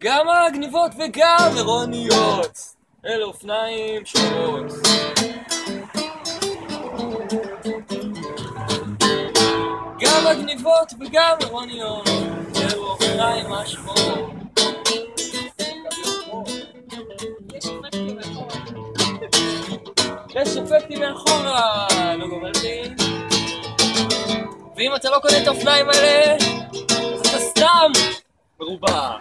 גם הגניבות וגם עירוניות. אלה אופניים שחורות. גם הגניבות וגם עירוניות. אלו אופניים השחורות. יש אפקטים מאחורה, לא גומר לי. ואם אתה לא קונה את האופניים האלה, אז אתה סתם מרובע.